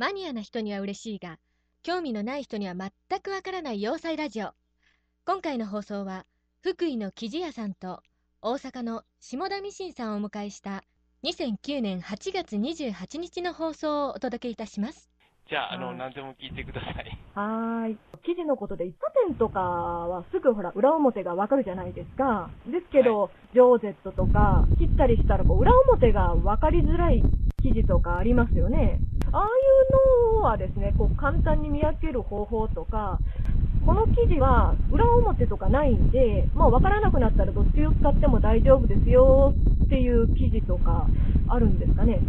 マニアな人には嬉しいが、興味のない人には全くわからない洋裁ラジオ。今回の放送は、福井の生地屋さんと大阪の下田美心さんをお迎えした2009年8月28日の放送をお届けいたします。じゃあ、あの、はい何でも聞いてください。はーい。記事のことで、一茶店とかはすぐほら、裏表がわかるじゃないですか。ですけど、ジョーゼットとか、切ったりしたら、こう、裏表がわかりづらい記事とかありますよね。ああいうのはですね、こう、簡単に見分ける方法とか、この記事は裏表とかないんで、まあ、わからなくなったらどっちを使っても大丈夫ですよっていう記事とかあるんですかね。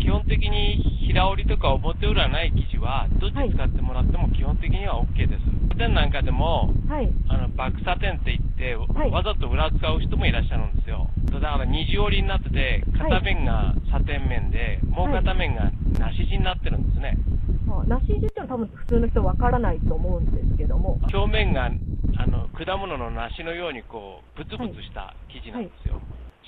基本的に平織りとか表裏ない生地は、どっち使ってもらっても基本的には OK です。サテンなんかでも、はい。あの、バックサテンって言って、はいわざと裏使う人もいらっしゃるんですよ。だから二重折りになってて、片面がサテン面で、もう片面が梨地になってるんですね。まあ、梨地っていうのは多分普通の人わからないと思うんですけども。表面が、あの、果物の梨のようにこう、ブツブツした生地なんですよ。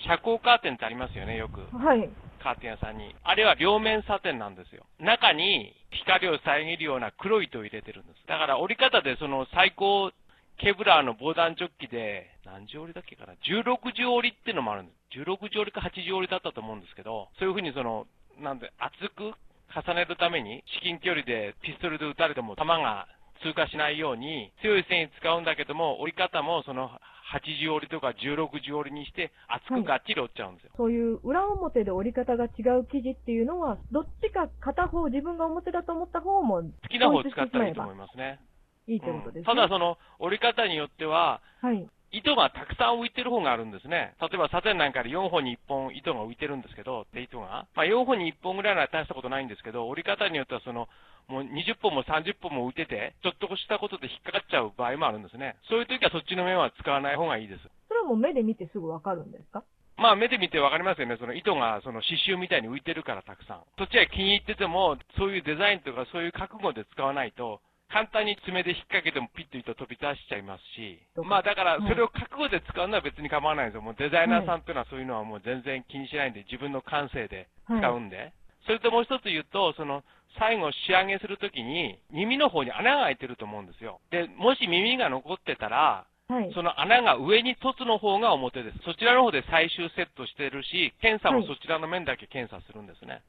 遮光カーテンってありますよね、よく。はい。カーテン屋さんに。あれは両面サテンなんですよ。中に光を遮るような黒い糸を入れてるんです。だから折り方でその最高ケブラーの防弾チョッキで、何十折りだっけかな ?16 十折りっていうのもあるんです。16十折りか8十折りだったと思うんですけど、そういうふうにその、なんで、厚く重ねるために、至近距離でピストルで撃たれても弾が通過しないように、強い繊維使うんだけども、折り方もその80折りとか16十折りにして、厚くがっちり折っちゃうんですよ。そういう裏表で折り方が違う生地っていうのは、どっちか片方自分が表だと思った方も好きな方を使ったらいいと思いますね。いいということですね。ただその折り方によっては、はい。糸がたくさん浮いてる方があるんですね。例えばサテンなんかで4本に1本糸が浮いてるんですけど、で糸が。まあ4本に1本ぐらいなら大したことないんですけど、折り方によってはその、もう20本も30本も浮いてて、ちょっとしたことで引っかかっちゃう場合もあるんですね。そういう時はそっちの面は使わない方がいいです。それはもう目で見てすぐわかるんですか？まあ目で見てわかりますよね。その糸がその刺繍みたいに浮いてるからたくさん。そっちが気に入ってても、そういうデザインとかそういう覚悟で使わないと、簡単に爪で引っ掛けてもピッと糸飛び出しちゃいますし。まあだからそれを覚悟で使うのは別に構わないんですよ。もうデザイナーさんっていうのはそういうのはもう全然気にしないんで、自分の感性で使うんで。それともう一つ言うと、その、最後仕上げするときに、耳の方に穴が開いてると思うんですよ。で、もし耳が残ってたら、はい。その穴が上に凸の方が表です。そちらの方で最終セットしてるし、検査もはいそちらの面だけ検査するんですね。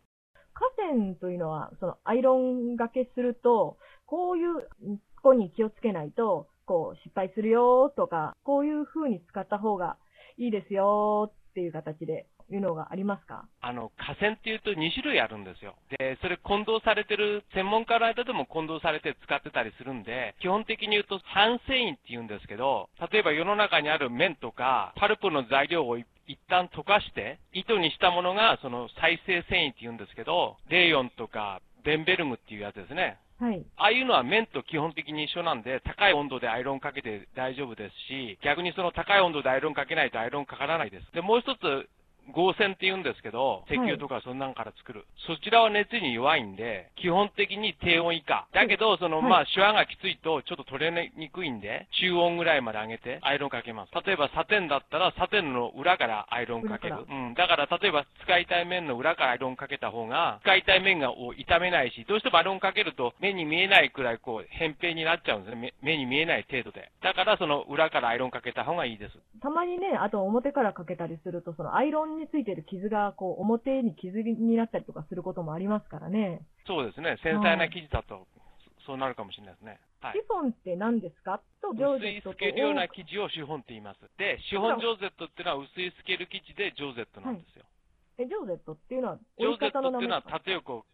河川というのは、そのアイロンがけすると、こういうとこに気をつけないと、こう失敗するよとか、こういう風に使った方がいいですよっていう形でいうのがありますか？あの、河川っていうと2種類あるんですよ。で、それ混同されてる、専門家の間でも混同されて使ってたりするんで、基本的に言うと半繊維って言うんですけど、例えば世の中にある綿とか、パルプの材料を一旦溶かして、糸にしたものがその再生繊維って言うんですけど、レーヨンとか、ベンベルグっていうやつですね。はい。ああいうのは麺と基本的に一緒なんで、高い温度でアイロンかけて大丈夫ですし、逆にその高い温度でアイロンかけないとアイロンかからないです。で、もう一つ、合成って言うんですけど、石油とかそんなんから作る。そちらは熱に弱いんで、基本的に低温以下。だけど、その、はいまあ、シワがきついとちょっと取れにくいんで、中温ぐらいまで上げてアイロンかけます。例えばサテンだったら、サテンの裏からアイロンかける。うん。だから、例えば使いたい面の裏からアイロンかけた方が、使いたい面がを傷めないし、どうしてもアイロンかけると目に見えないくらいこう、扁平になっちゃうんですね。目目に見えない程度で。だから、その裏からアイロンかけた方がいいです。たまにね、あと表からかけたりすると、そのアイロンについてる傷が、こう、表に傷になったりとかすることもありますからね。そうですね。繊細な生地だと、そそうなるかもしれないですね。はいシ。フォンって何ですか？と、ジョー薄いゼットと透けるような生地をシフォンって言います。で、シフォンジョーゼットっていうのは薄い透ける生地でジョーゼットなんですよ。え、ジョーゼットっていうのは、ジョーゼットっていうのは縦横、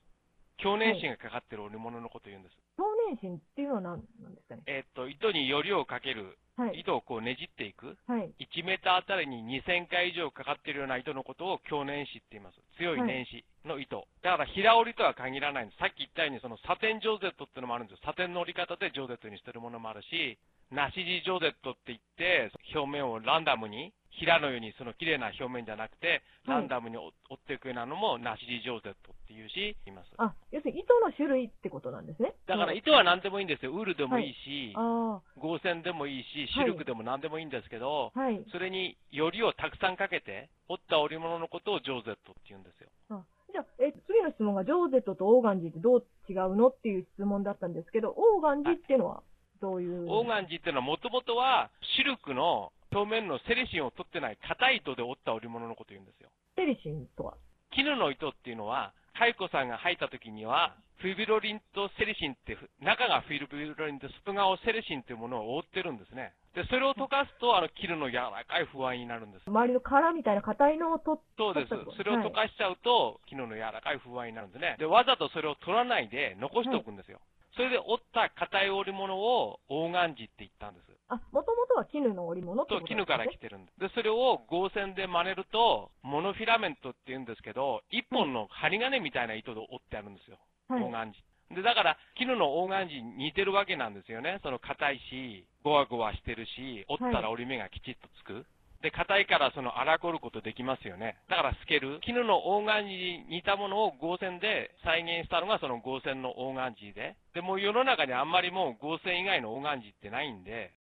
強粘芯がかかってる織物のことを言うんです。表年芯っていうのは何なんですかね？えーっと、糸によりをかける、はい。糸をこうねじっていく。はい。1メーターあたりに2000回以上かかっているような糸のことを強粘糸って言います。強い粘糸の糸。だから平織りとは限らないんです。さっき言ったようにそのサテンジョーゼットっていうのもあるんですよ。サテンの織り方でジョーゼットにしてるものもあるし、ナシジジョーゼットって言って、表面をランダムに、平のようにその綺麗な表面じゃなくて、はいランダムに折っていくようなのもナシジジョーゼットっていうし、言います。あ、要するに糸の種類ってことなんですね。だから糸は何でもいいんですよ。ウールでもいいし、あ合線でもいいし、シルクでも何でもいいんですけど、あ、はい。それによりをたくさんかけて、折った織物のことをジョーゼットって言うんですよ。あじゃあ、え、次の質問がジョーゼットとオーガンジーってどう違うのっていう質問だったんですけど、オーガンジーっていうのはどういう？オーガンジーっていうのはもともとはシルクの表面のセレシンを取ってない硬い糸で織った織物のことを言うんですよ。セリシンとは？絹の糸っていうのは、蚕さんが履いた時には、フィブロリンとセレシンって、中がフィブロリンで外側をセレシンっていうものを覆ってるんですね。で、それを溶かすと、あの、絹の柔らかい不安になるんです。周りの殻みたいな硬いのを取っそうです。それを溶かしちゃうと、絹の柔らかい不安になるんですね。で、わざとそれを取らないで残しておくんですよ。それで折った硬い織物をオーガンジって言ったんです。あ、もともとは絹の織物と、ね。絹から来てるんです。で、それを合線で真似ると、モノフィラメントって言うんですけど、一本の針金みたいな糸で折ってあるんですよ。はいオーガンジ。で、だから、絹のオーガンジに似てるわけなんですよね。その硬いし、ゴワゴワしてるし、折ったら折り目がきちっとつく。で、硬いからその荒こることできますよね。だから透ける。絹のオーガンジに似たものを合線で再現したのがその合線のオーガンジで。で、もう世の中にあんまりもう合線以外のオーガンジってないんで、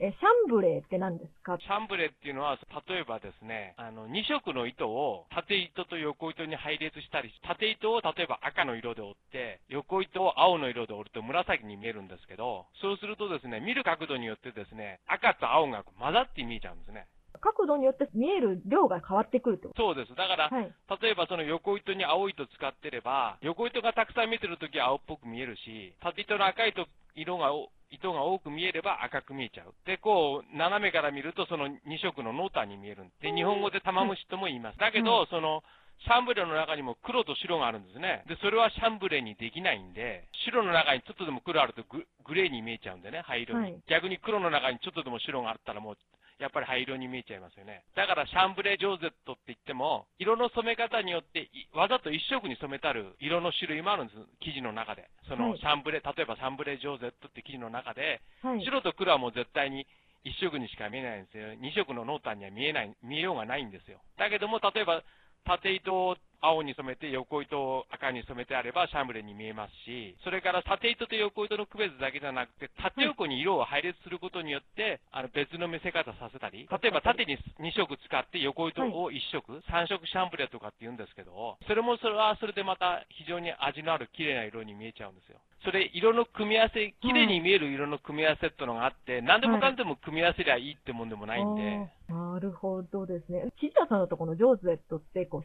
え、シャンブレーって何ですか？シャンブレっていうのは、例えばですね、あの、2色の糸を縦糸と横糸に配列したりし、縦糸を例えば赤の色で折って、横糸を青の色で折ると紫に見えるんですけど、そうするとですね、見る角度によってですね、赤と青が混ざって見えちゃうんですね。角度によって見える量が変わってくるってこそうです。だからと、はい。例えばその横糸に青糸使ってれば、横糸がたくさん見てるときは青っぽく見えるし、縦糸の赤いと色がお、糸が多く見えれば赤く見えちゃう。で、こう、斜めから見るとその2色の濃淡に見えるんで、日本語で玉虫とも言います。だけど、その、シャンブレの中にも黒と白があるんですね。で、それはシャンブレにできないんで、白の中にちょっとでも黒あるとググレーに見えちゃうんでね、灰色に。はい逆に黒の中にちょっとでも白があったらもう、やっぱり灰色に見えちゃいますよね。だからシャンブレージョーゼットって言っても、色の染め方によってい、わざと一色に染めたる色の種類もあるんです。生地の中で。そのはいシャンブレ、例えばシャンブレージョーゼットって生地の中で、はい。白と黒はもう絶対に一色にしか見えないんですよ。二色の濃淡には見えない、見えようがないんですよ。だけども、例えば、縦糸を青に染めて、横糸を赤に染めてあれば、シャンブレに見えますし、それから縦糸と横糸の区別だけじゃなくて、縦横に色を配列することによって、あの別の見せ方させたり、例えば縦に2色使って横糸を1色、3色シャンブレとかって言うんですけど、それもそれはそれでまた非常に味のある綺麗な色に見えちゃうんですよ。それ、色の組み合わせ、綺麗に見える色の組み合わせってのがあって、何でもかんでも組み合わせりゃいいってもんでもないんで、なるほどですね。記者さんのところのジョーゼットって、こう、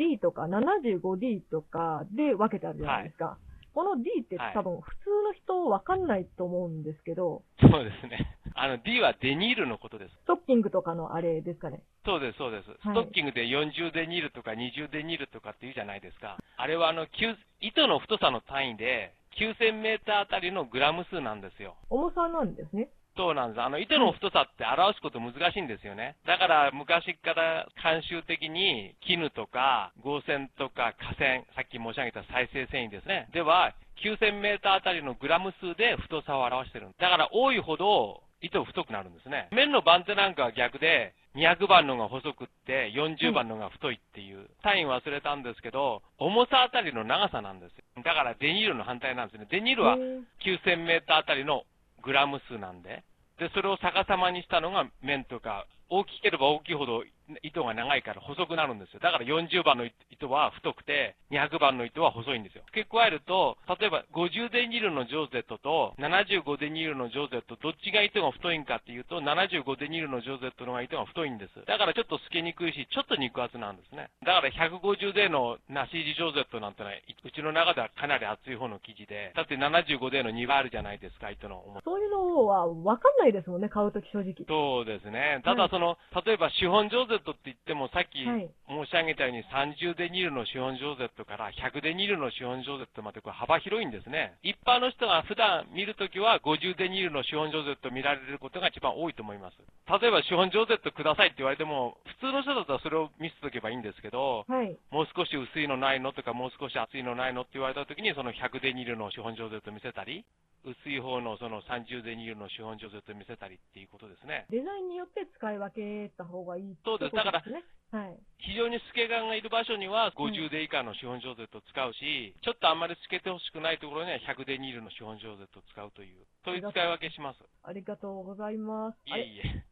150D とか 75D とかで分けてあるじゃないですか。この D ってはい多分普通の人わかんないと思うんですけど、そうですね。あの、D はデニールのことです。ストッキングとかのあれですかね。そうです、そうです。ストッキングで40デニールとか20デニールとかって言うじゃないですか。あれはあの、9糸の太さの単位で、9000メーターあたりのグラム数なんですよ。重さなんですね。そうなんです。あの、糸の太さって表すこと難しいんですよね。だから、昔から慣習的に、絹とか、合線とか、河線、さっき申し上げた再生繊維ですね。では、9000メーターあたりのグラム数で太さを表してるんです。だから、多いほど、糸太くなるんですね。面の番手なんかは逆で、200番のが細くって、40番のが太いっていう、単位忘れたんですけど、重さあたりの長さなんですよ。だから、デニールの反対なんですね。デニールはへー9000メーターあたりのグラム数なんで、で、でそれを逆さまにしたのが面とか、大きければ大きいほど糸が長いから細くなるんですよ。だから40番の糸は太くて、200番の糸は細いんですよ。付け加えると、例えば50デニールのジョーゼットと75デニールのジョーゼット、どっちが糸が太いんかっていうと、75デニールのジョーゼットの方が糸が太いんです。だからちょっと透けにくいし、ちょっと肉厚なんですね。だから150デのなし入りジョーゼットなんてのは、うちの中ではかなり厚い方の生地で、だって75デの2倍あるじゃないですか、糸の重さそういうのはわかんないですもんね、買うとき正直。そうですね。ただその、例えば資本ジョーゼットって言っても、さっきはい申し上げたように30デニールの資本ジョーゼットから100デニールの資本ジョーゼットまでこう幅広いんですね。一般の人が普段見るときは50デニールの資本ジョーゼットを見られることが一番多いと思います。例えば資本ジョーゼットくださいって言われても、普通の人だったらそれを見せとけばいいんですけど、はい。もう少し薄いのないのとか、もう少し厚いのないのって言われたときに、その100デニールの資本ジョーゼットを見せたり、薄い方のその30デニールの資本ジョーゼットを見せたりっていうことですね。デザインによって使い分けた方がいいってそうですだから。はい。非常に透け感がいる場所には50デ以下の資本ジョーゼットを使うし、ちょっとあんまり透けてほしくないところには100デニールの資本ジョーゼットを使うという、そういう使い分けします。ありがとうございます。いえいえ。